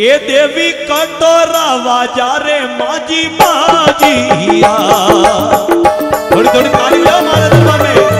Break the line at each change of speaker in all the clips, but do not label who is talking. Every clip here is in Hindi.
ए देवी कटोरा वाजा रे माजी माजिया। थोड़ी थोड़ी ताली बजाओ महाराज में।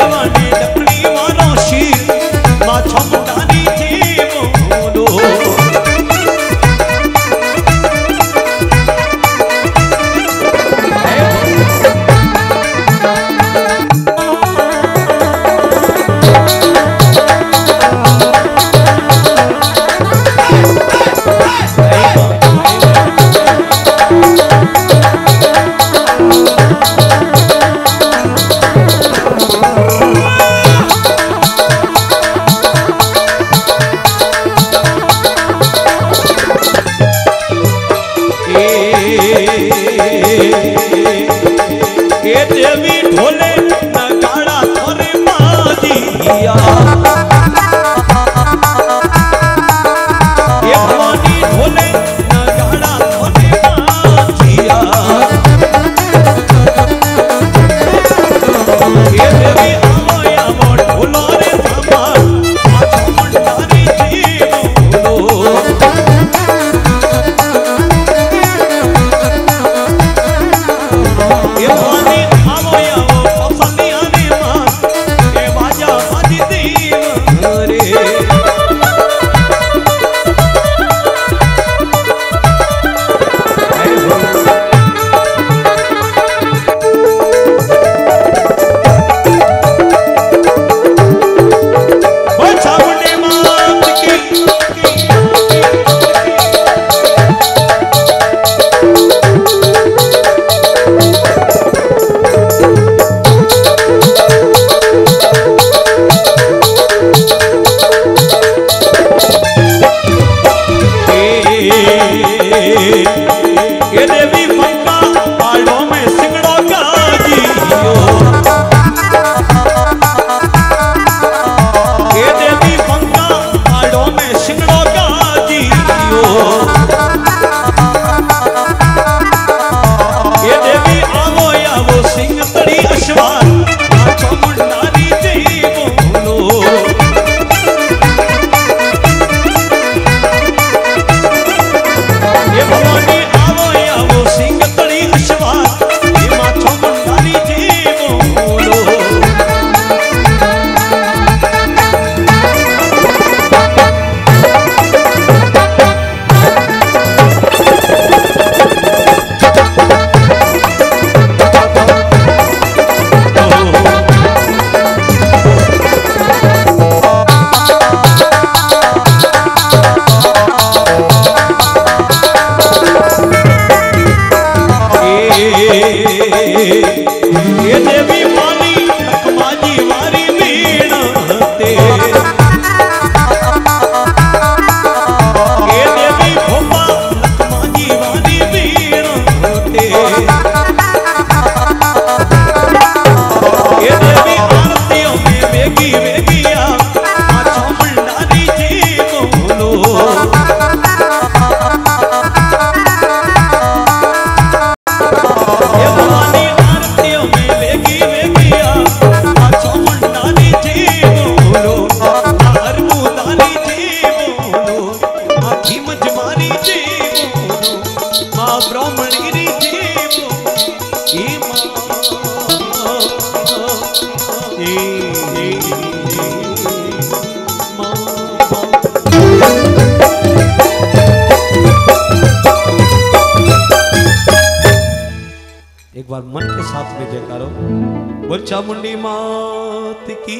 ಜವಾನ Hey! எனவே एक बार मन के साथ में जयकारो बोल चामुंडी मात की